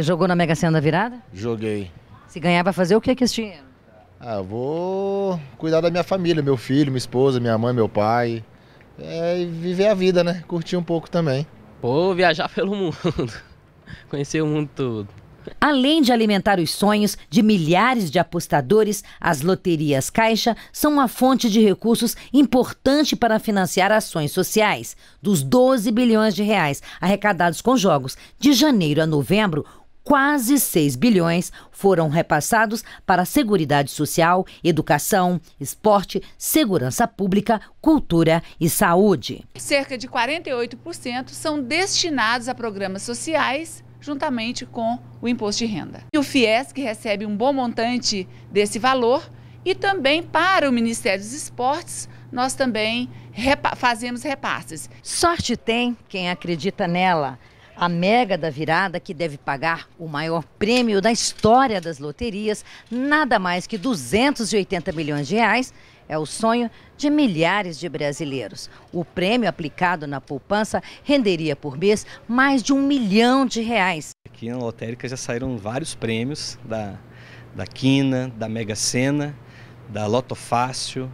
Você jogou na Mega Sena da virada? Joguei. Se ganhar, vai fazer o que com esse dinheiro? Ah, vou cuidar da minha família, meu filho, minha esposa, minha mãe, meu pai. É, e viver a vida, né? Curtir um pouco também. Vou viajar pelo mundo, conhecer o mundo todo. Além de alimentar os sonhos de milhares de apostadores, as loterias Caixa são uma fonte de recursos importante para financiar ações sociais. Dos 12 bilhões de reais arrecadados com jogos de janeiro a novembro, quase 6 bilhões foram repassados para a Seguridade Social, Educação, Esporte, Segurança Pública, Cultura e Saúde. Cerca de 48% são destinados a programas sociais juntamente com o imposto de renda. E o FIES, que recebe um bom montante desse valor, e também para o Ministério dos Esportes, nós também repa fazemos repasses. Sorte tem quem acredita nela. A Mega da Virada, que deve pagar o maior prêmio da história das loterias, nada mais que 280 milhões de reais, é o sonho de milhares de brasileiros. O prêmio aplicado na poupança renderia por mês mais de um milhão de reais. Aqui na lotérica já saíram vários prêmios da, da Quina, da Mega Sena, da Loto Fácil,